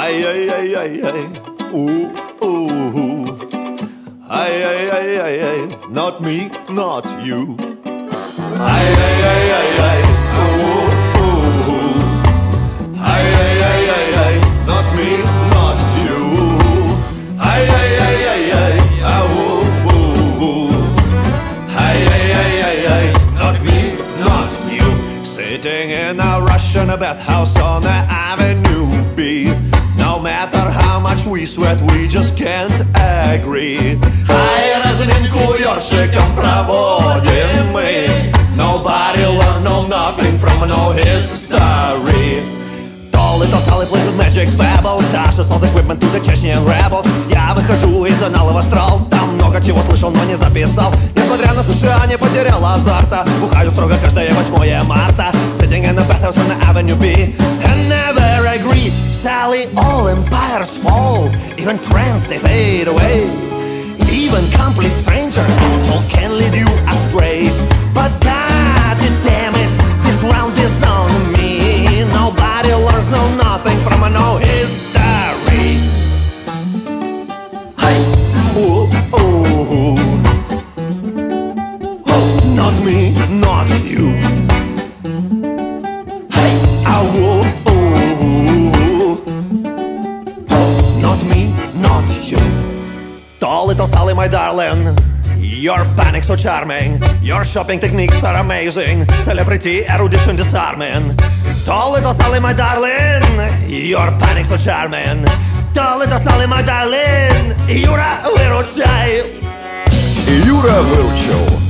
Ay, ay, ay, ay, ay. Ooh, ooh. Ay, ay, ay. Not me, not you. Ay, ay, ay, ay, ay. Ooh, ooh. Ay, ay, ay. Not me, not you. Ay, ay, ay, ay, ay. Ah, ooh, ooh, ooh. Ay. Not me, not you. Sitting in a Russian bathhouse on the Avenue much we just can't agree. Ай, разминку ёршиком проводим мы. Nobody learn no nothing from no history. То little solid plays with magic pebbles Даша sells equipment to the Chechen rebels Я выхожу из анала в астрал Там много чего слышал, но не записал Несмотря на США, не потерял азарта Бухаю строго каждое 8 марта Sitting in the bathhouse on the Avenue B And never Sally, all empires fall. Even trends, they fade away. Even complete stranger asshole can lead little Sally, my darling. Your panic so charming. Your shopping techniques are amazing. Celebrity erudition disarming. Tall little Sally, my darling. Your panic so charming. Tall little Sally, my darling. Юра, выручай. Юра виручив.